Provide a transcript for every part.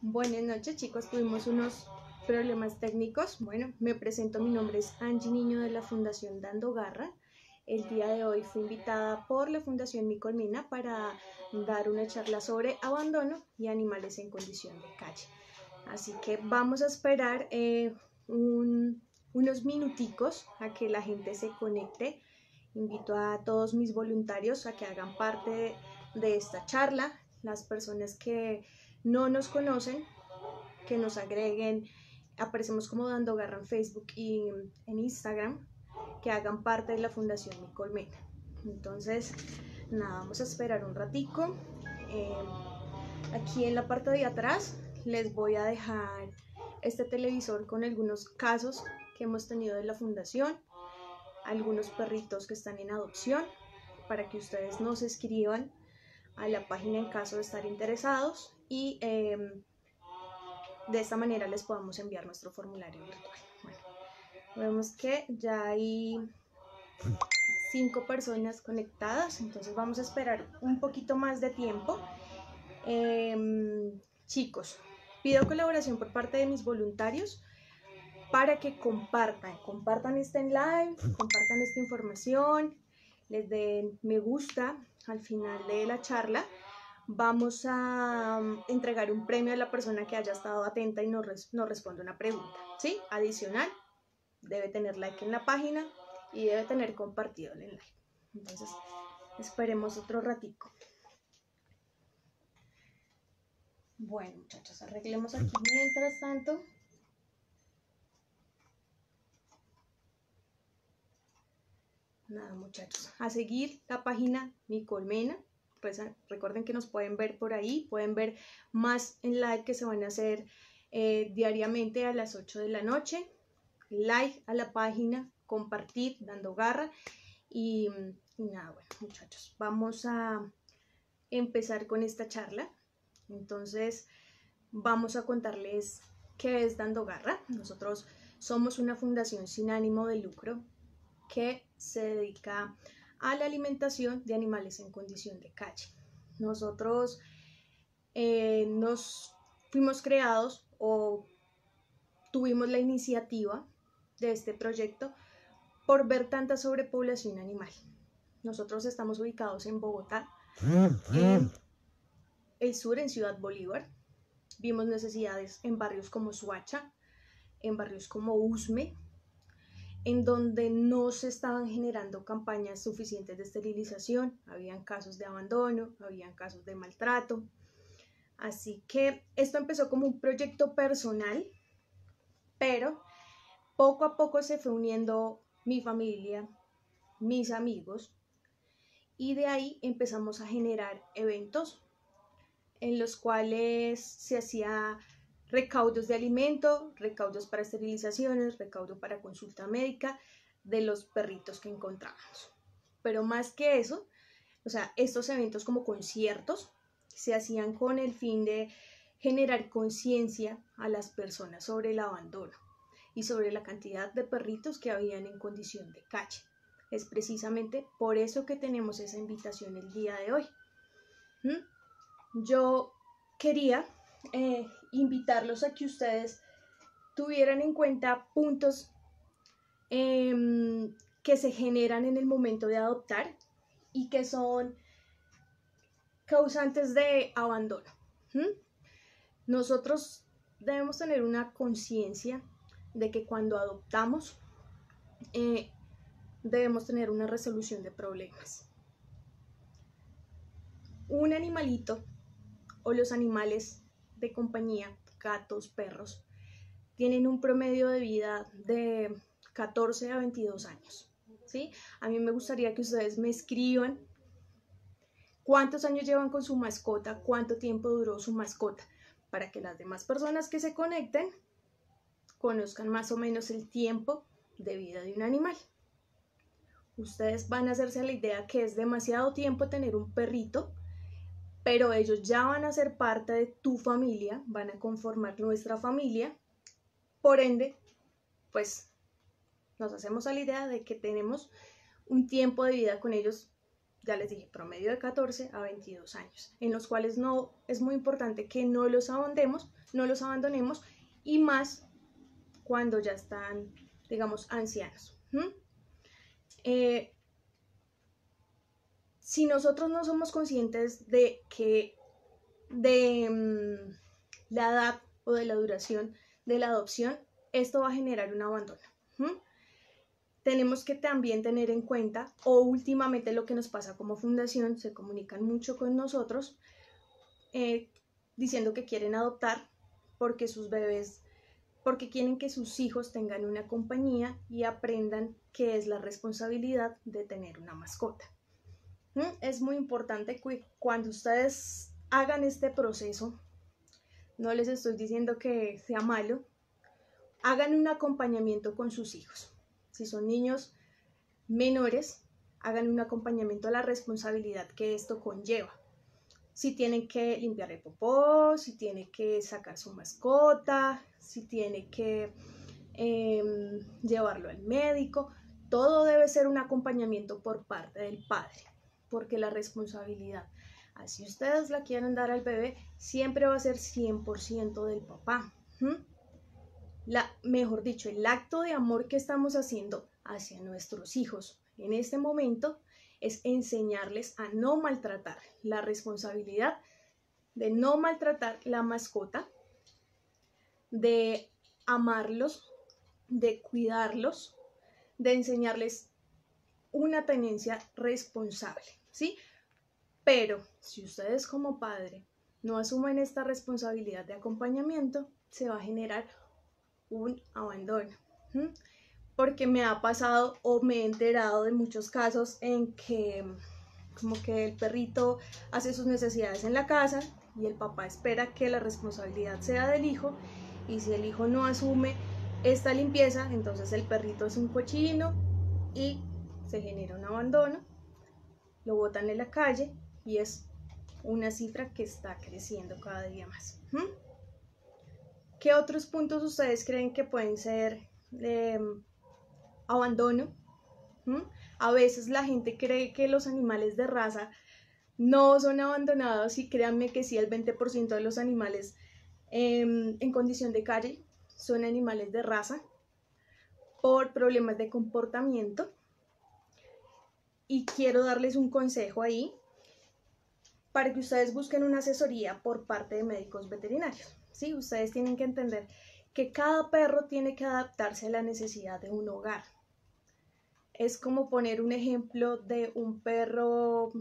Buenas noches chicos, tuvimos unos problemas técnicos. Bueno, me presento, mi nombre es Angie Niño de la Fundación Dando Garra. El día de hoy fui invitada por la Fundación Mi Colmena para dar una charla sobre abandono y animales en condición de calle. Así que vamos a esperar eh, unos minuticos a que la gente se conecte. Invito a todos mis voluntarios a que hagan parte de esta charla. Las personas que no nos conocen, que nos agreguen, aparecemos como dando garra en Facebook y en Instagram, que hagan parte de la Fundación Mi Colmena. Entonces, nada, vamos a esperar un ratico. Eh, aquí en la parte de atrás les voy a dejar este televisor con algunos casos que hemos tenido de la fundación, algunos perritos que están en adopción, para que ustedes nos escriban a la página en caso de estar interesados y em, de esta manera les podamos enviar nuestro formulario virtual. Bueno, vemos que ya hay cinco personas conectadas, entonces vamos a esperar un poquito más de tiempo. Em, chicos, pido colaboración por parte de mis voluntarios para que compartan, compartan este live, compartan esta información, les den me gusta al final de la charla vamos a mm, entregar un premio a la persona que haya estado atenta y nos, responde una pregunta, ¿sí? Adicional, debe tener like en la página y debe tener compartido el enlace. Entonces, esperemos otro ratico. Bueno, muchachos, arreglemos aquí mientras tanto. Nada, muchachos, a seguir la página Mi Colmena pues, recuerden que nos pueden ver por ahí, pueden ver más en live que se van a hacer eh, diariamente a las 8 de la noche. Like a la página, compartir, dando garra. Y, y nada, bueno, muchachos, vamos a empezar con esta charla. Entonces, vamos a contarles qué es Dando Garra. Nosotros somos una fundación sin ánimo de lucro que se dedica a la alimentación de animales en condición de calle. Nosotros eh, nos fuimos creados o tuvimos la iniciativa de este proyecto por ver tanta sobrepoblación animal. Nosotros estamos ubicados en Bogotá, en el sur, en Ciudad Bolívar. Vimos necesidades en barrios como Suacha, en barrios como Usme, en donde no se estaban generando campañas suficientes de esterilización, habían casos de abandono, habían casos de maltrato. Así que esto empezó como un proyecto personal, pero poco a poco se fue uniendo mi familia, mis amigos, y de ahí empezamos a generar eventos en los cuales se hacía recaudos de alimento, recaudos para esterilizaciones, recaudo para consulta médica de los perritos que encontramos. Pero más que eso, o sea, estos eventos como conciertos se hacían con el fin de generar conciencia a las personas sobre el abandono y sobre la cantidad de perritos que habían en condición de calle. Es precisamente por eso que tenemos esa invitación el día de hoy. ¿Mm? Yo quería eh, invitarlos a que ustedes tuvieran en cuenta puntos em, que se generan en el momento de adoptar y que son causantes de abandono. Nosotros debemos tener una conciencia de que cuando adoptamos eh, debemos tener una resolución de problemas. Un animalito o los animales de compañía, gatos, perros, tienen un promedio de vida de 14 a 22 años. ¿sí? A mí me gustaría que ustedes me escriban cuántos años llevan con su mascota, cuánto tiempo duró su mascota, para que las demás personas que se conecten conozcan más o menos el tiempo de vida de un animal. Ustedes van a hacerse la idea que es demasiado tiempo tener un perrito pero ellos ya van a ser parte de tu familia, van a conformar nuestra familia, por ende, pues nos hacemos a la idea de que tenemos un tiempo de vida con ellos ya les dije, promedio de 14 a 22 años, en los cuales no es muy importante que no los abandonemos, no los abandonemos y más cuando ya están, digamos, ancianos. Si nosotros no somos conscientes de que de mm, la edad o de la duración de la adopción, esto va a generar un abandono tenemos que también tener en cuenta, o últimamente lo que nos pasa como fundación, se comunican mucho con nosotros eh, diciendo que quieren adoptar porque sus bebés, porque quieren que sus hijos tengan una compañía y aprendan qué es la responsabilidad de tener una mascota. Es muy importante que cuando ustedes hagan este proceso, no les estoy diciendo que sea malo, hagan un acompañamiento con sus hijos si son niños menores, hagan un acompañamiento a la responsabilidad que esto conlleva. Si tienen que limpiar el popó, si tienen que sacar su mascota, si tienen que em, llevarlo al médico, todo debe ser un acompañamiento por parte del padre, porque la responsabilidad, así ustedes la quieren dar al bebé, siempre va a ser 100% del papá la, mejor dicho, el acto de amor que estamos haciendo hacia nuestros hijos en este momento es enseñarles a no maltratar, la responsabilidad de no maltratar la mascota, de amarlos, de cuidarlos, de enseñarles una tenencia responsable, ¿sí? Pero si ustedes como padre no asumen esta responsabilidad de acompañamiento, se va a generar un abandono. Porque me ha pasado o me he enterado de muchos casos en que como que el perrito hace sus necesidades en la casa y el papá espera que la responsabilidad sea del hijo y si el hijo no asume esta limpieza, entonces el perrito es un cochino y se genera un abandono, lo botan en la calle y es una cifra que está creciendo cada día más. ¿Qué otros puntos ustedes creen que pueden ser em, abandono? ¿Mm? A veces la gente cree que los animales de raza no son abandonados y créanme que sí, el 20% de los animales em, en condición de calle son animales de raza por problemas de comportamiento. Y quiero darles un consejo ahí para que ustedes busquen una asesoría por parte de médicos veterinarios. ¿sí? Ustedes tienen que entender que cada perro tiene que adaptarse a la necesidad de un hogar. Es como poner un ejemplo de un perro,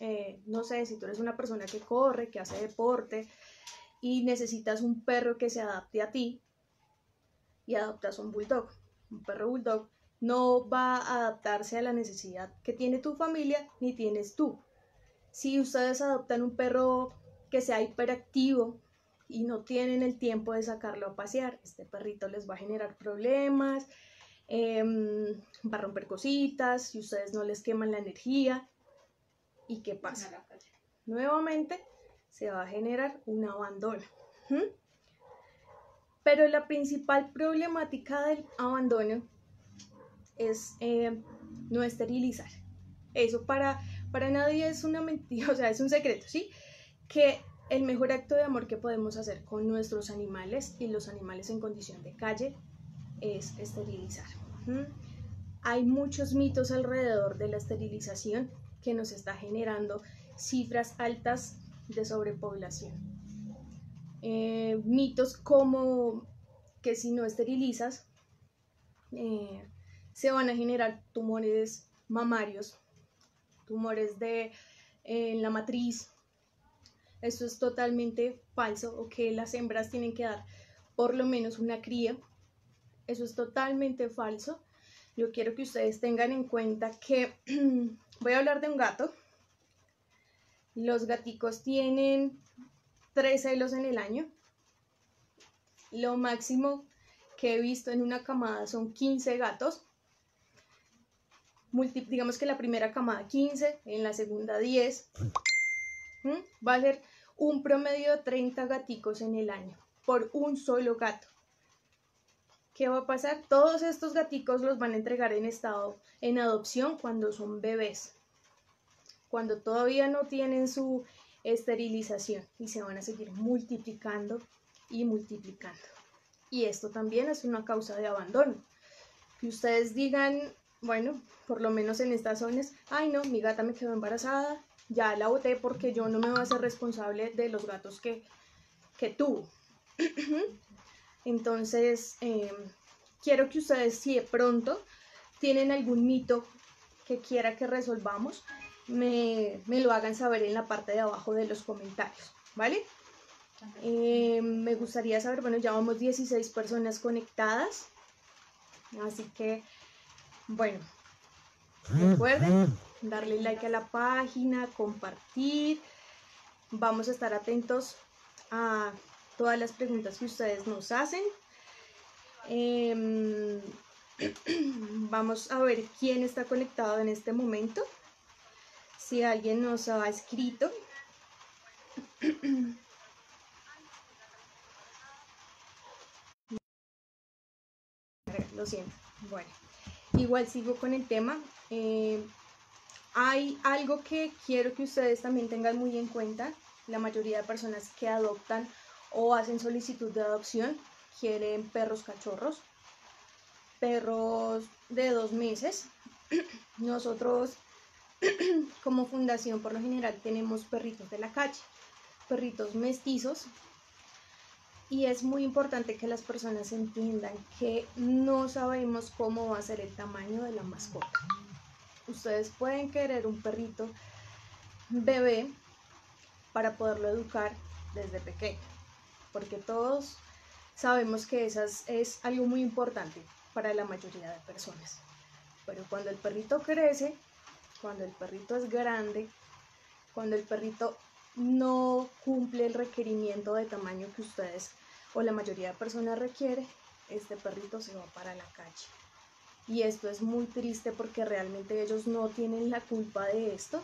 eh, no sé, si tú eres una persona que corre, que hace deporte y necesitas un perro que se adapte a ti y adoptas un bulldog. Un perro bulldog no va a adaptarse a la necesidad que tiene tu familia ni tienes tú. Si ustedes adoptan un perro que sea hiperactivo, y no tienen el tiempo de sacarlo a pasear, este perrito les va a generar problemas, em, va a romper cositas, si ustedes no les queman la energía. ¿Y qué pasa? Nuevamente se va a generar un abandono. Pero la principal problemática del abandono es eh, no esterilizar. Eso para, para nadie es una mentira, o sea, es un secreto, ¿sí? Que el mejor acto de amor que podemos hacer con nuestros animales y los animales en condición de calle es esterilizar. Hay muchos mitos alrededor de la esterilización que nos está generando cifras altas de sobrepoblación. Eh, mitos como que si no esterilizas eh, se van a generar tumores mamarios, tumores de en la matriz, esto es totalmente falso o que las hembras tienen que dar por lo menos una cría. Eso es totalmente falso. Yo quiero que ustedes tengan en cuenta que voy a hablar de un gato. Los gaticos tienen tres celos en el año. Lo máximo que he visto en una camada son 15 gatos. Digamos que la primera camada 15, en la segunda 10. Va a ser un promedio de 30 gaticos en el año por un solo gato. ¿Qué va a pasar? Todos estos gaticos los van a entregar en estado en adopción cuando son bebés. cuando todavía no tienen su esterilización y se van a seguir multiplicando y multiplicando. Y esto también es una causa de abandono. Que ustedes digan, bueno, por lo menos en estas zonas, ay no, mi gata me quedó embarazada, ya la boté porque yo no me voy a ser responsable de los gatos que, que tuvo. Entonces, em, quiero que ustedes, si de pronto tienen algún mito que quiera que resolvamos, me, lo hagan saber en la parte de abajo de los comentarios, ¿vale? Em, me gustaría saber, bueno, ya vamos 16 personas conectadas, así que, bueno, recuerden darle like a la página, compartir, vamos a estar atentos a todas las preguntas que ustedes nos hacen. Em, vamos a ver quién está conectado en este momento. Si alguien nos ha escrito. Lo siento. Bueno, igual sigo con el tema. Em, hay algo que quiero que ustedes también tengan muy en cuenta. La mayoría de personas que adoptan o hacen solicitud de adopción quieren perros cachorros, perros de dos meses. Nosotros como fundación por lo general tenemos perritos de la calle, perritos mestizos y es muy importante que las personas entiendan que no sabemos cómo va a ser el tamaño de la mascota. Ustedes pueden querer un perrito bebé para poderlo educar desde pequeño porque todos sabemos que eso es algo muy importante para la mayoría de personas. Pero cuando el perrito crece, cuando el perrito es grande, cuando el perrito no cumple el requerimiento de tamaño que ustedes o la mayoría de personas requiere, este perrito se va para la calle. Y esto es muy triste porque realmente ellos no tienen la culpa de esto.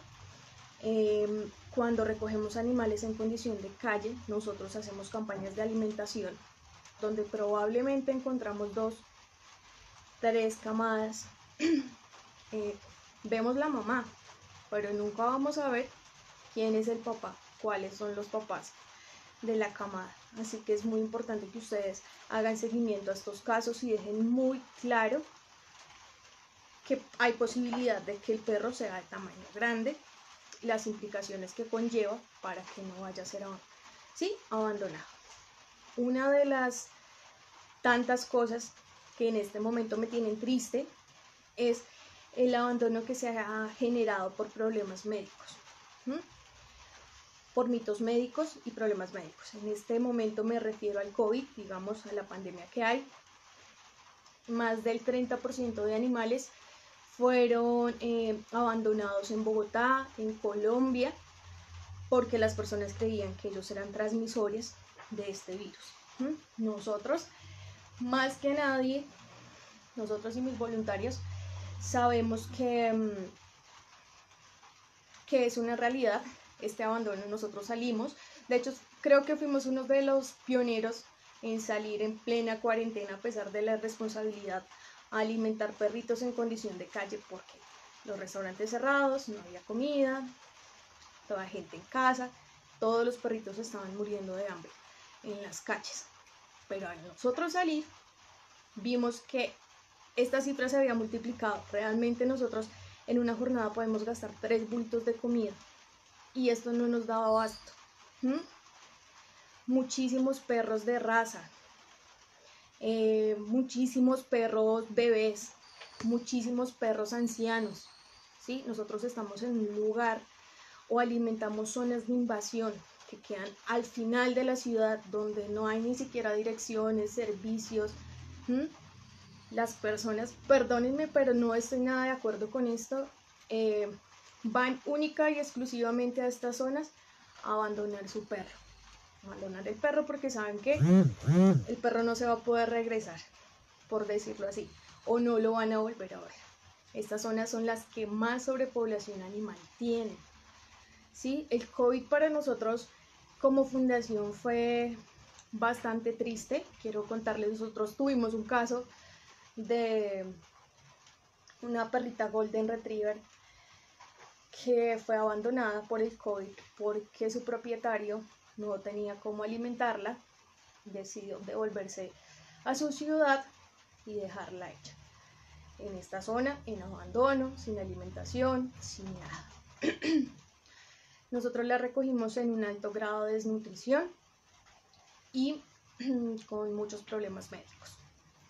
Em, cuando recogemos animales en condición de calle, nosotros hacemos campañas de alimentación donde probablemente encontramos dos, tres camadas. Eh, vemos la mamá, pero nunca vamos a ver quién es el papá, cuáles son los papás de la camada. Así que es muy importante que ustedes hagan seguimiento a estos casos y dejen muy claro que hay posibilidad de que el perro sea de tamaño grande las implicaciones que conlleva para que no vaya a ser ¿sí? abandonado. Una de las tantas cosas que en este momento me tienen triste es el abandono que se ha generado por problemas médicos, por mitos médicos y problemas médicos. En este momento me refiero al COVID, digamos, a la pandemia que hay. Más del 30% de animales fueron eh, abandonados en Bogotá, en Colombia, porque las personas creían que ellos eran transmisores de este virus. Nosotros, más que nadie, nosotros y mis voluntarios, sabemos que, mm, que es una realidad este abandono. Nosotros salimos, de hecho creo que fuimos uno de los pioneros en salir en plena cuarentena a pesar de la responsabilidad alimentar perritos en condición de calle porque los restaurantes cerrados, no había comida, toda gente en casa, todos los perritos estaban muriendo de hambre en las calles. Pero al nosotros salir, vimos que esta cifra se había multiplicado. Realmente nosotros en una jornada podemos gastar tres bultos de comida y esto no nos daba abasto. Muchísimos perros de raza, eh, muchísimos perros bebés, muchísimos perros ancianos. ¿sí? Nosotros estamos en un lugar o alimentamos zonas de invasión que quedan al final de la ciudad donde no hay ni siquiera direcciones, servicios. Las personas, perdónenme, pero no estoy nada de acuerdo con esto, eh, van única y exclusivamente a estas zonas a abandonar su perro abandonar el perro porque saben que el perro no se va a poder regresar, por decirlo así, o no lo van a volver a ver. Estas zonas son las que más sobrepoblación animal tienen. ¿sí? El COVID para nosotros como fundación fue bastante triste. Quiero contarles, nosotros tuvimos un caso de una perrita Golden Retriever que fue abandonada por el COVID porque su propietario no tenía cómo alimentarla, decidió devolverse a su ciudad y dejarla hecha en esta zona, en abandono, sin alimentación, sin nada. Nosotros la recogimos en un alto grado de desnutrición y con muchos problemas médicos.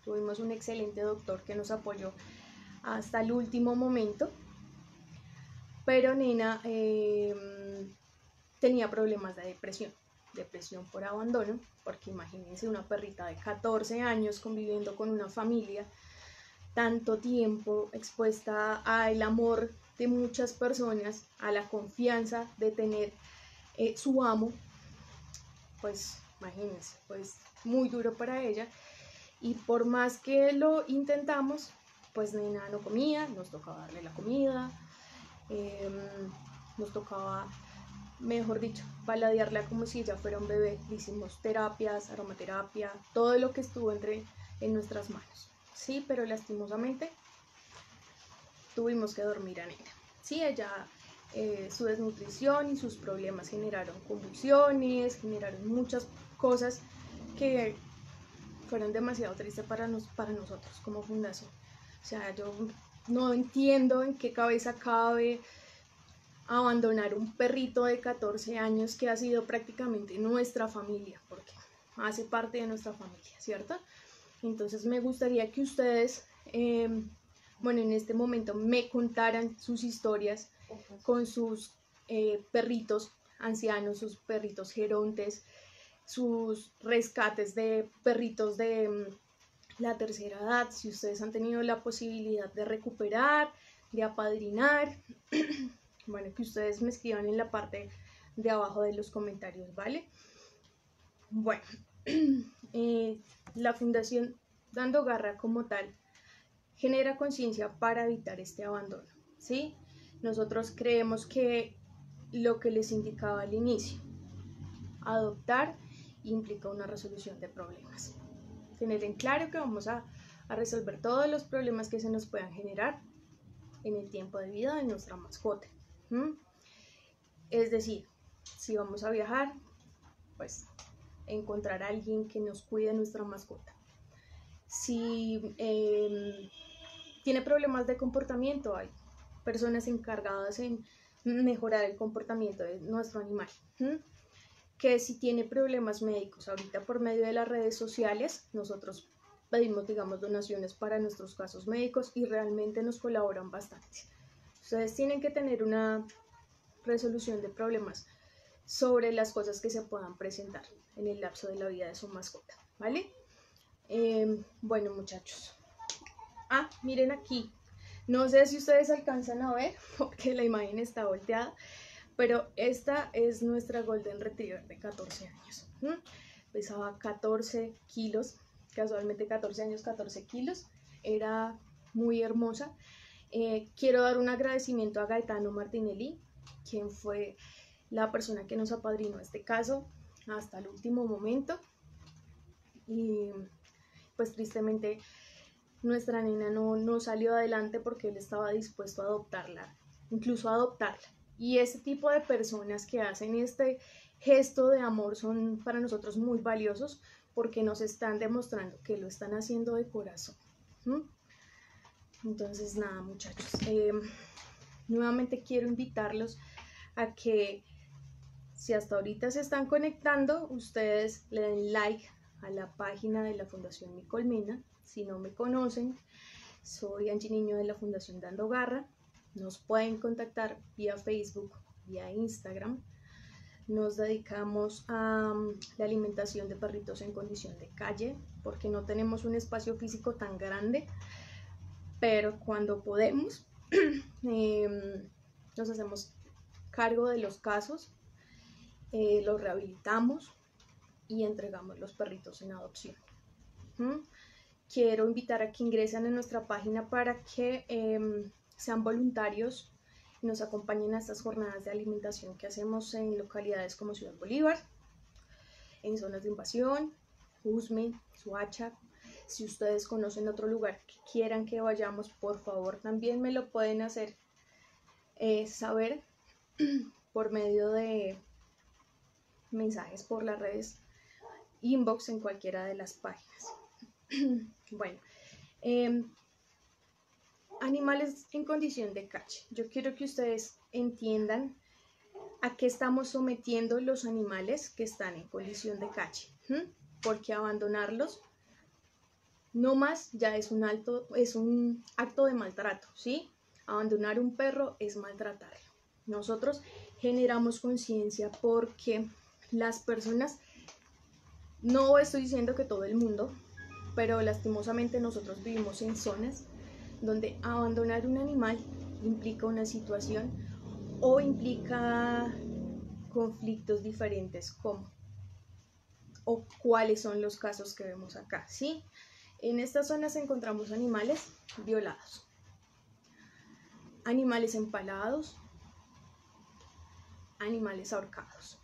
Tuvimos un excelente doctor que nos apoyó hasta el último momento, pero Nena em, tenía problemas de depresión, depresión por abandono, porque imagínense una perrita de 14 años conviviendo con una familia, tanto tiempo expuesta al amor de muchas personas, a la confianza de tener eh, su amo, pues imagínense, pues muy duro para ella. Y por más que lo intentamos, pues Nena no comía, nos tocaba darle la comida, em, nos tocaba, mejor dicho, paladearla como si ella fuera un bebé. hicimos terapias, aromaterapia, todo lo que estuvo entre en nuestras manos. Sí, pero lastimosamente tuvimos que dormir a Nena. Sí, ella, eh, su desnutrición y sus problemas generaron convulsiones, generaron muchas cosas que fueron demasiado tristes para, nos, para nosotros como fundación. O sea, yo no entiendo en qué cabeza cabe abandonar un perrito de 14 años que ha sido prácticamente nuestra familia, porque hace parte de nuestra familia, ¿cierto? Entonces me gustaría que ustedes, em, bueno, en este momento me contaran sus historias con sus eh, perritos ancianos, sus perritos gerontes, sus rescates de perritos de mm, la tercera edad, si ustedes han tenido la posibilidad de recuperar, de apadrinar, bueno, que ustedes me escriban en la parte de abajo de los comentarios, ¿vale? Bueno, eh, la Fundación Dando Garra como tal genera conciencia para evitar este abandono, ¿sí? Nosotros creemos que lo que les indicaba al inicio, adoptar implica una resolución de problemas. Tener en claro que vamos a, resolver todos los problemas que se nos puedan generar en el tiempo de vida de nuestra mascota. Es decir, si vamos a viajar, pues encontrar a alguien que nos cuide nuestra mascota. Si em, tiene problemas de comportamiento, hay personas encargadas en mejorar el comportamiento de nuestro animal que si tiene problemas médicos ahorita por medio de las redes sociales, nosotros pedimos, digamos, donaciones para nuestros casos médicos y realmente nos colaboran bastante. Ustedes tienen que tener una resolución de problemas sobre las cosas que se puedan presentar en el lapso de la vida de su mascota, ¿vale? Em, bueno, muchachos. Ah, miren aquí. No sé si ustedes alcanzan a ver, porque la imagen está volteada, pero esta es nuestra Golden Retriever de 14 años. Pesaba 14 kilos, casualmente 14 años, 14 kilos. Era muy hermosa. Eh, quiero dar un agradecimiento a Gaetano Martinelli, quien fue la persona que nos apadrinó este caso hasta el último momento. Y pues tristemente nuestra nena no, no salió adelante porque él estaba dispuesto a adoptarla, incluso a adoptarla. Y ese tipo de personas que hacen este gesto de amor son para nosotros muy valiosos porque nos están demostrando que lo están haciendo de corazón. Entonces, nada, muchachos. Em, nuevamente quiero invitarlos a que si hasta ahorita se están conectando, ustedes le den like a la página de la Fundación Mi Colmena. Si no me conocen, soy Angie Niño de la Fundación Dando Garra. Nos pueden contactar vía Facebook, vía Instagram. Nos dedicamos a mm, la alimentación de perritos en condición de calle, porque no tenemos un espacio físico tan grande, pero cuando podemos, em, nos hacemos cargo de los casos, eh, los rehabilitamos y entregamos los perritos en adopción. ¿Mm? Quiero invitar a que ingresen en nuestra página para que em, sean voluntarios y nos acompañen a estas jornadas de alimentación que hacemos en localidades como Ciudad Bolívar, en zonas de invasión, Usme, Suacha. Si ustedes conocen otro lugar que quieran que vayamos, por favor también me lo pueden hacer eh, saber por medio de mensajes por las redes, inbox en cualquiera de las páginas. bueno, em, animales en condición de cache. Yo quiero que ustedes entiendan a qué estamos sometiendo los animales que están en condición de cache. Porque abandonarlos no más ya es un, alto, es un acto de maltrato, ¿sí? Abandonar un perro es maltratarlo. Nosotros generamos conciencia porque las personas, no estoy diciendo que todo el mundo, pero lastimosamente nosotros vivimos en zonas donde abandonar un animal implica una situación o implica conflictos diferentes como o cuáles son los casos que vemos acá, ¿sí? En estas zonas encontramos animales violados, animales empalados, animales ahorcados,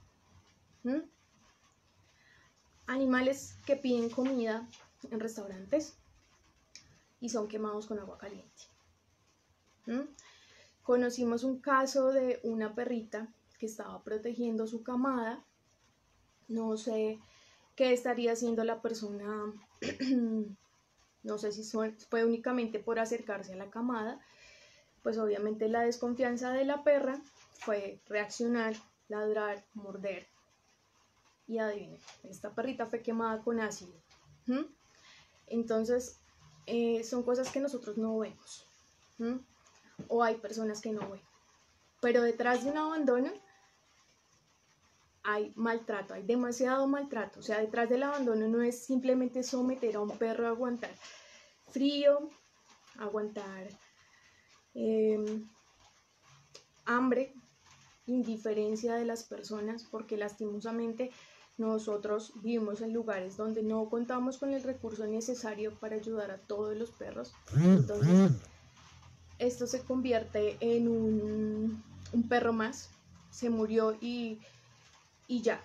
animales que piden comida en restaurantes y son quemados con agua caliente. Conocimos un caso de una perrita que estaba protegiendo su camada. No sé qué estaría haciendo la persona no sé si fue únicamente por acercarse a la camada, pues obviamente la desconfianza de la perra fue reaccionar, ladrar, morder. Y adivinen, esta perrita fue quemada con ácido. Entonces, eh, son cosas que nosotros no vemos. O hay personas que no ven. Pero detrás de un abandono hay maltrato, hay demasiado maltrato. O sea, detrás del abandono no es simplemente someter a un perro a aguantar frío, aguantar em, hambre, indiferencia de las personas, porque lastimosamente nosotros vivimos en lugares donde no contamos con el recurso necesario para ayudar a todos los perros. Entonces, esto se convierte en un, perro más, se murió y y ya,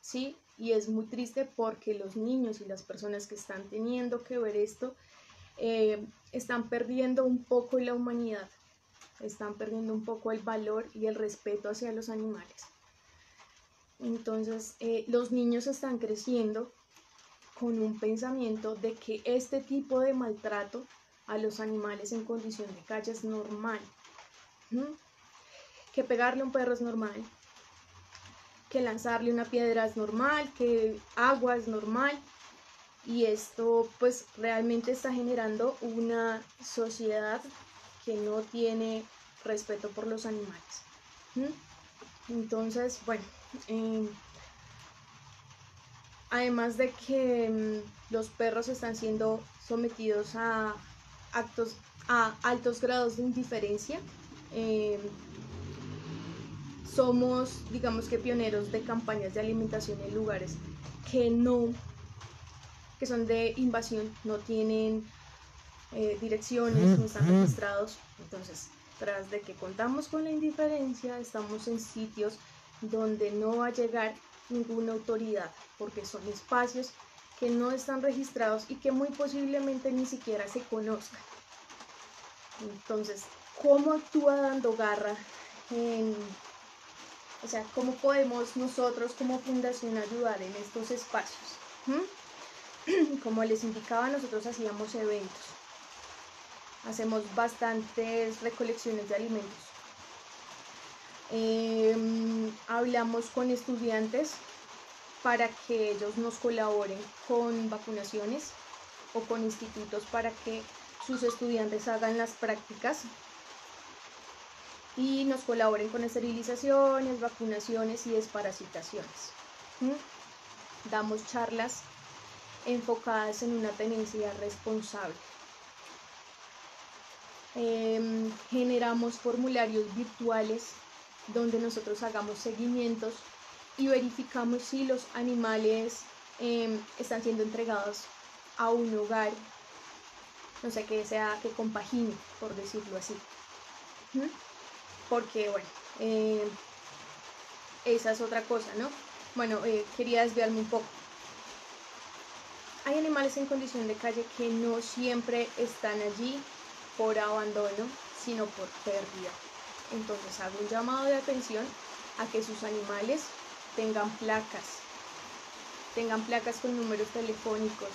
¿sí? Y es muy triste porque los niños y las personas que están teniendo que ver esto eh, están perdiendo un poco la humanidad, están perdiendo un poco el valor y el respeto hacia los animales. Entonces, eh, los niños están creciendo con un pensamiento de que este tipo de maltrato a los animales en condición de calle es normal. Que pegarle a un perro es normal, que lanzarle una piedra es normal, que agua es normal. Y esto pues realmente está generando una sociedad que no tiene respeto por los animales. Entonces, bueno, em, además de que mm, los perros están siendo sometidos a actos, a altos grados de indiferencia, em, somos, digamos que pioneros de campañas de alimentación en lugares que no, que son de invasión, no tienen eh, direcciones, no están registrados. Entonces, tras de que contamos con la indiferencia, estamos en sitios donde no va a llegar ninguna autoridad, porque son espacios que no están registrados y que muy posiblemente ni siquiera se conozcan. Entonces, ¿cómo actúa dando garra en o sea, ¿cómo podemos nosotros como fundación ayudar en estos espacios? ¿Mm? Como les indicaba, nosotros hacíamos eventos. Hacemos bastantes recolecciones de alimentos. Em, hablamos con estudiantes para que ellos nos colaboren con vacunaciones o con institutos para que sus estudiantes hagan las prácticas y nos colaboren con esterilizaciones, vacunaciones y desparasitaciones. Damos charlas enfocadas en una tenencia responsable. Em, generamos formularios virtuales donde nosotros hagamos seguimientos y verificamos si los animales em, están siendo entregados a un hogar, no sé, que sea que compagine, por decirlo así porque bueno, eh, esa es otra cosa, ¿no? Bueno, eh, quería desviarme un poco. Hay animales en condición de calle que no siempre están allí por abandono, sino por pérdida. Entonces hago un llamado de atención a que sus animales tengan placas, tengan placas con números telefónicos,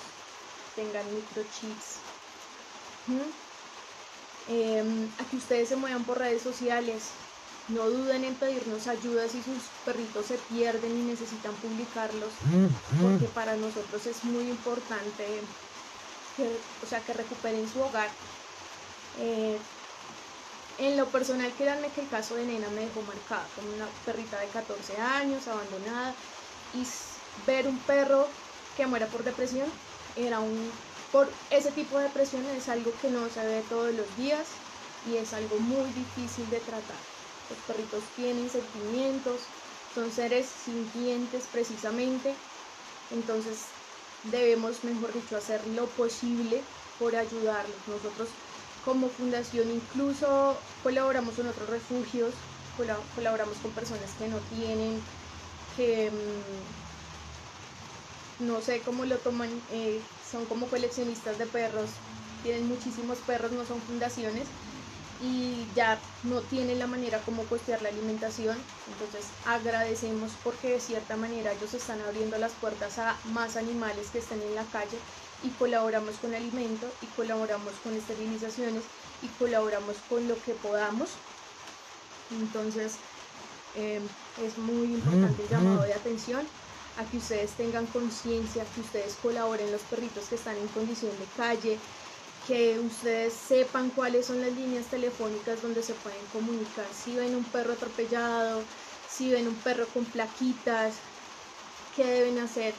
tengan microchips. Em, a que ustedes se muevan por redes sociales. No duden en pedirnos ayuda si sus perritos se pierden y necesitan publicarlos, porque para nosotros es muy importante que, o sea, que recuperen su hogar. Eh, en lo personal, créanme que el caso de Nena me dejó marcada, como una perrita de 14 años, abandonada, y ver un perro que muera por depresión era un por ese tipo de depresión es algo que no se ve todos los días y es algo muy difícil de tratar. Los perritos tienen sentimientos, son seres sintientes precisamente, entonces debemos, mejor dicho, hacer lo posible por ayudarlos. Nosotros como fundación incluso colaboramos con otros refugios, colaboramos con personas que no tienen, que mm, no sé cómo lo toman, eh, son como coleccionistas de perros, tienen muchísimos perros, no son fundaciones y ya no tienen la manera como costear la alimentación. Entonces agradecemos porque de cierta manera ellos están abriendo las puertas a más animales que estén en la calle y colaboramos con alimento y colaboramos con esterilizaciones y colaboramos con lo que podamos. Entonces eh, es muy importante el llamado de atención a que ustedes tengan conciencia, que ustedes colaboren los perritos que están en condición de calle, que ustedes sepan cuáles son las líneas telefónicas donde se pueden comunicar. Si ven un perro atropellado, si ven un perro con plaquitas, qué deben hacer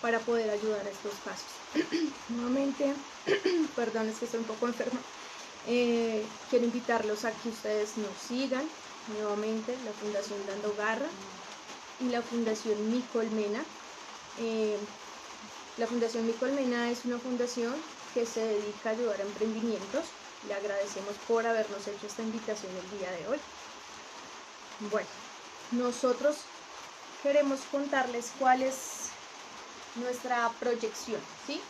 para poder ayudar a estos casos. Nuevamente, perdón, es que estoy un poco enferma. Eh, quiero invitarlos a que ustedes nos sigan nuevamente, la Fundación Dando Garra y la Fundación Mi Colmena. Eh, la Fundación Mi Colmena es una fundación que se dedica a ayudar a emprendimientos. Le agradecemos por habernos hecho esta invitación el día de hoy. Bueno, nosotros queremos contarles cuál es nuestra proyección, ¿sí?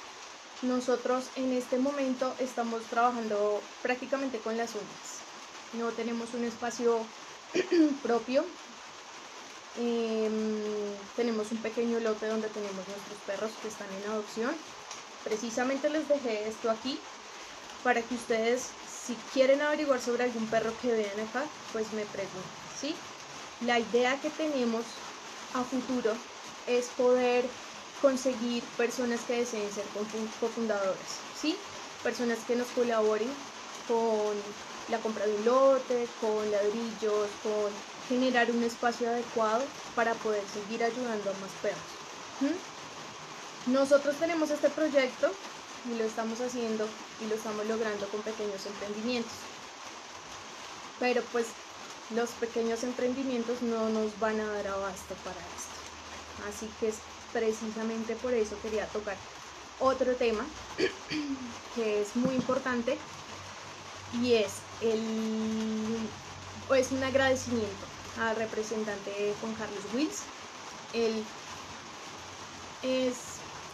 Nosotros en este momento estamos trabajando prácticamente con las uñas. No tenemos un espacio propio, Em, tenemos un pequeño lote donde tenemos nuestros perros que están en adopción. Precisamente les dejé esto aquí para que ustedes, si quieren averiguar sobre algún perro que vean acá, pues me pregunten, ¿sí? La idea que tenemos a futuro es poder conseguir personas que deseen ser cofundadoras, ¿sí? Personas que nos colaboren con la compra de un lote, con ladrillos, con generar un espacio adecuado para poder seguir ayudando a más perros. Nosotros tenemos este proyecto y lo estamos haciendo y lo estamos logrando con pequeños emprendimientos. Pero pues los pequeños emprendimientos no nos van a dar abasto para esto. Así que precisamente por eso quería tocar otro tema que es muy importante y es el es un agradecimiento al representante Juan Carlos Wills. Él es,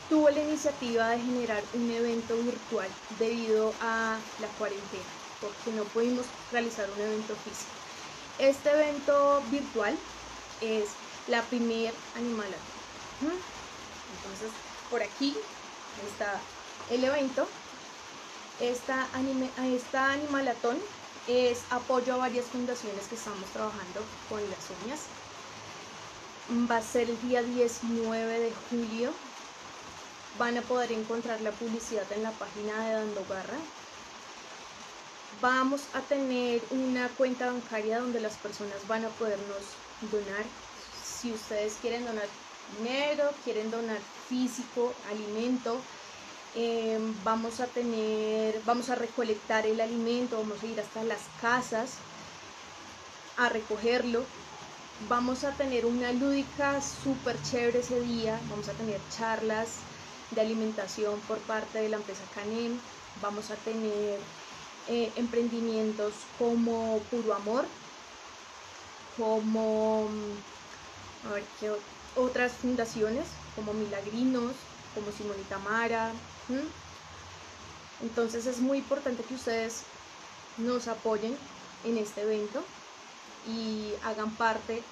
tuvo la iniciativa de generar un evento virtual debido a la cuarentena, porque no pudimos realizar un evento físico. Este evento virtual es la primer animal. Entonces, por aquí está el evento. Esta, anime, esta animalatón es apoyo a varias fundaciones que estamos trabajando con las uñas. Va a ser el día 19 de julio. Van a poder encontrar la publicidad en la página de Dando Garra. Vamos a tener una cuenta bancaria donde las personas van a podernos donar. Si ustedes quieren donar dinero, quieren donar físico, alimento, Em, vamos a tener, vamos a recolectar el alimento, vamos a ir hasta las casas a recogerlo. Vamos a tener una lúdica súper chévere ese día, vamos a tener charlas de alimentación por parte de la empresa Canem, vamos a tener eh, emprendimientos como Puro Amor, como a ver, ¿qué otras fundaciones como Milagrinos, como Simonita Mara, entonces es muy importante que ustedes nos apoyen en este evento. y hagan parte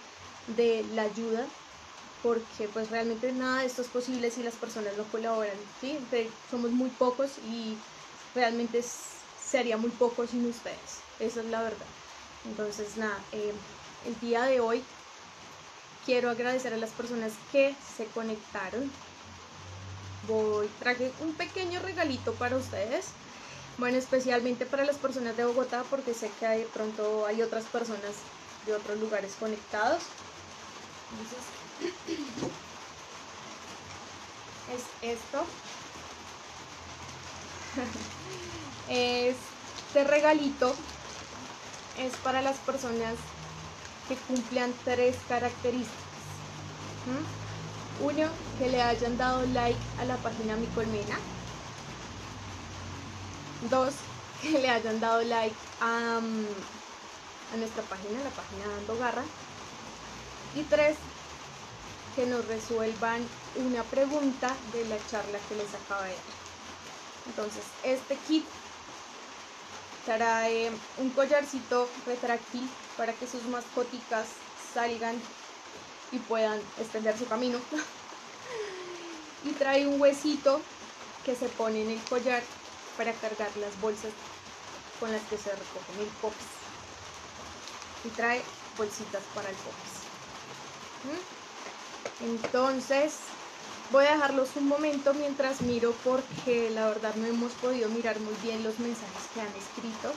de la ayuda porque pues realmente nada de esto es posible si las personas no colaboran, ¿sí? somos muy pocos y realmente sería muy poco sin ustedes, esa es la verdad. Entonces nada, eh, el día de hoy quiero agradecer a las personas que se conectaron. Voy, traje un pequeño regalito para ustedes. Bueno, especialmente para las personas de Bogotá, porque sé que de pronto hay otras personas de otros lugares conectados. es esto. este regalito es para las personas que cumplan tres características. Uno, que le hayan dado like a la página Mi Colmena. Dos, que le hayan dado like a, a nuestra página, la página Dando Garra. Y tres, que nos resuelvan una pregunta de la charla que les acaba de dar. Entonces, este kit trae un collarcito retráctil para que sus mascoticas salgan y puedan extender su camino. y trae un huesito que se pone en el collar para cargar las bolsas con las que se recogen el pops. Y trae bolsitas para el pops. ¿Mm? Entonces, voy a dejarlos un momento mientras miro porque la verdad no hemos podido mirar muy bien los mensajes que han escrito.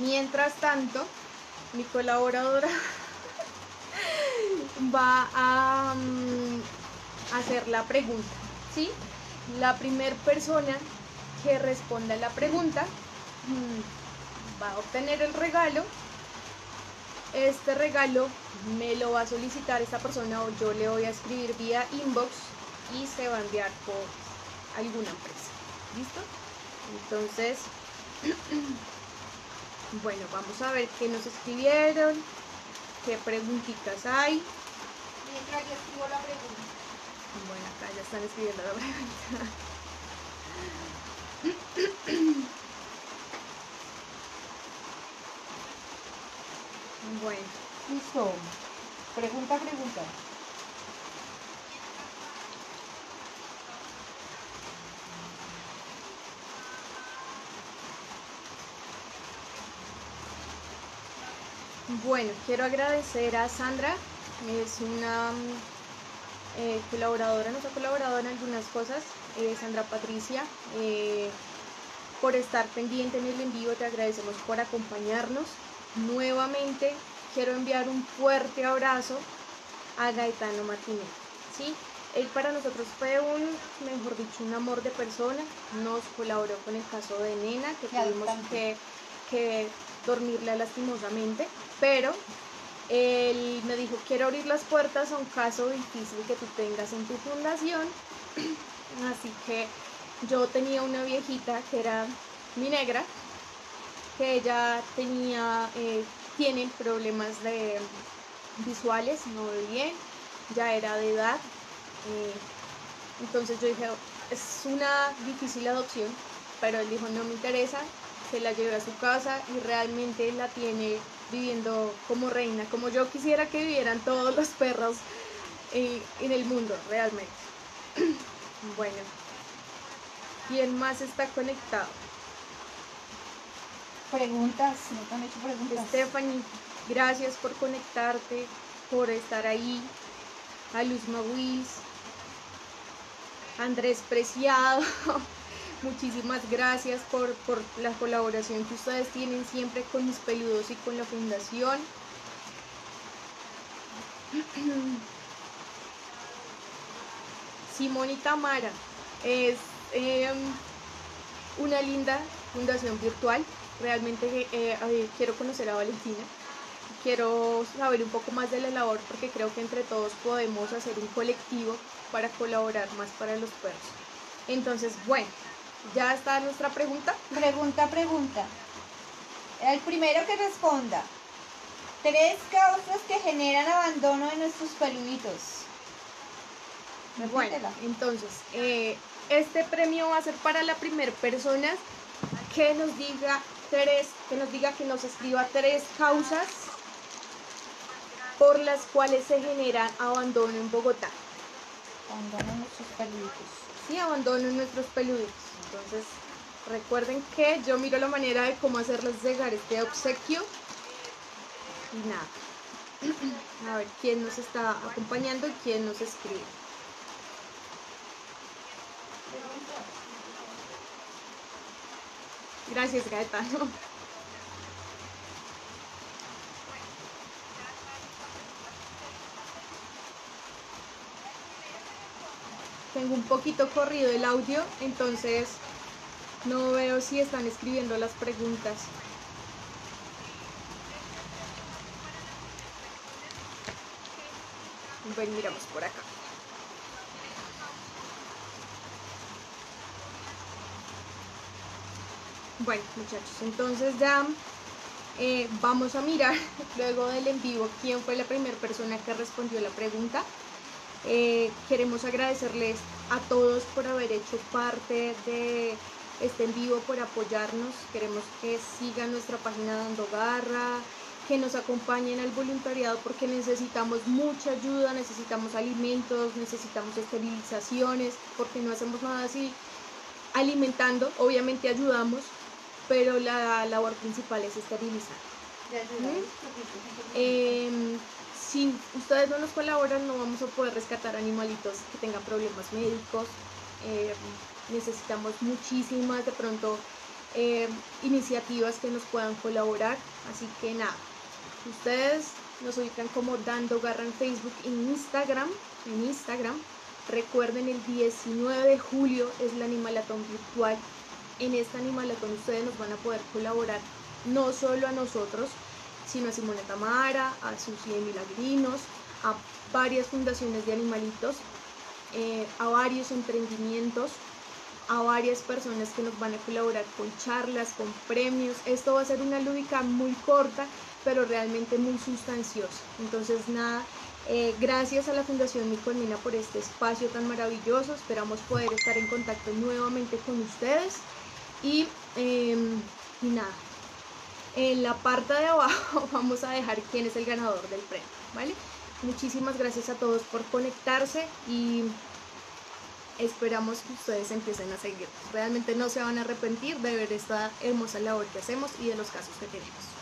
Mientras tanto, mi colaboradora va a mm, hacer la pregunta, ¿sí? La primera persona que responda la pregunta mm, va a obtener el regalo. Este regalo me lo va a solicitar esta persona o yo le voy a escribir vía inbox y se va a enviar por alguna empresa. ¿Listo? Entonces, Bueno, vamos a ver qué nos escribieron, qué preguntitas hay. Mientras yo escribo la pregunta. Bueno, acá ya están escribiendo la pregunta. bueno. Listo. Pregunta, pregunta. Bueno, quiero agradecer a Sandra, es una eh, colaboradora, nos ha colaborado en algunas cosas, eh, Sandra Patricia, eh, por estar pendiente en el envío, te agradecemos por acompañarnos. Nuevamente quiero enviar un fuerte abrazo a Gaetano Martínez. ¿sí? Él para nosotros fue un, mejor dicho, un amor de persona, nos colaboró con el caso de Nena, que tuvimos que, que dormirla lastimosamente, pero él me dijo, quiero abrir las puertas a un caso difícil que tú tengas en tu fundación. Así que yo tenía una viejita que era mi negra, que ella tenía, eh, tiene problemas de visuales, no ve bien, ya era de edad. Eh, entonces yo dije, es una difícil adopción, pero él dijo, no me interesa, se la lleve a su casa y realmente la tiene viviendo como reina, como yo quisiera que vivieran todos los perros eh, en el mundo, realmente. bueno, ¿quién más está conectado? Preguntas, no te han hecho preguntas. Stephanie, gracias por conectarte, por estar ahí. A Luz Maguis, Andrés Preciado. Muchísimas gracias por, la colaboración que ustedes tienen siempre con mis peludos y con la fundación. Simón y Tamara es em, una linda fundación virtual. Realmente eh, quiero conocer a Valentina. Quiero saber un poco más de la labor porque creo que entre todos podemos hacer un colectivo para colaborar más para los perros. Entonces, bueno, ¿Ya está nuestra pregunta? Pregunta, pregunta. El primero que responda. Tres causas que generan abandono de nuestros peluditos. Bueno, entonces, eh, este premio va a ser para la primera persona que nos diga tres, que nos diga que nos escriba tres causas por las cuales se genera abandono en Bogotá. Abandono nuestros peluditos. Sí, abandono en nuestros peluditos. Entonces, recuerden que yo miro la manera de cómo hacerles llegar este obsequio. Y nada. A ver quién nos está acompañando y quién nos escribe. Gracias, Gaetano. Un poquito corrido el audio, entonces no veo si están escribiendo las preguntas. Bueno, miramos por acá. Bueno, muchachos, entonces ya eh, vamos a mirar luego del en vivo quién fue la primera persona que respondió la pregunta. Eh, queremos agradecerles a todos por haber hecho parte de este en vivo, por apoyarnos. Queremos que sigan nuestra página dando garra, que nos acompañen al voluntariado porque necesitamos mucha ayuda, necesitamos alimentos, necesitamos esterilizaciones, porque no hacemos nada así alimentando, obviamente ayudamos, pero la labor principal es esterilizar. Eh, si ustedes no nos colaboran, no vamos a poder rescatar animalitos que tengan problemas médicos. Eh, necesitamos muchísimas, de pronto, eh, iniciativas que nos puedan colaborar. Así que nada, ustedes nos ubican como Dando Garra en Facebook e Instagram. En Instagram. Recuerden, el 19 de julio es la animalatón virtual en esta animalatón ustedes nos van a poder colaborar no solo a nosotros, sino a Simone Tamara, a Susi de Milagrinos, a varias fundaciones de animalitos, eh, a varios emprendimientos, a varias personas que nos van a colaborar con charlas, con premios. Esto va a ser una lúdica muy corta, pero realmente muy sustanciosa. Entonces, nada, eh, gracias a la Fundación Mi por este espacio tan maravilloso. Esperamos poder estar en contacto nuevamente con ustedes. Em, y, nada, en la parte de abajo vamos a dejar quién es el ganador del premio, ¿vale? Muchísimas gracias a todos por conectarse y esperamos que ustedes empiecen a seguir. Realmente no se van a arrepentir de ver esta hermosa labor que hacemos y de los casos que tenemos.